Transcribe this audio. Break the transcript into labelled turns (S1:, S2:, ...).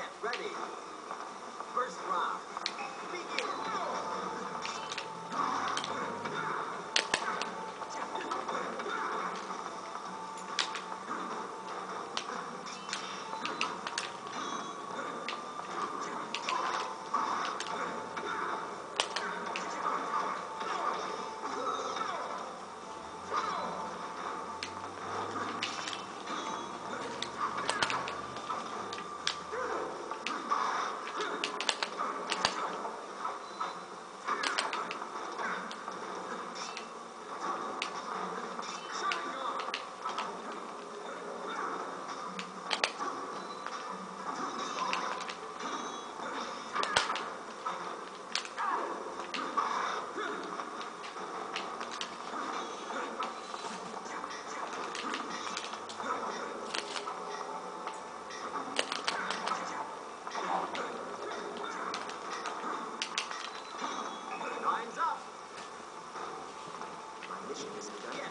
S1: Get ready. First round. Begin. Yeah.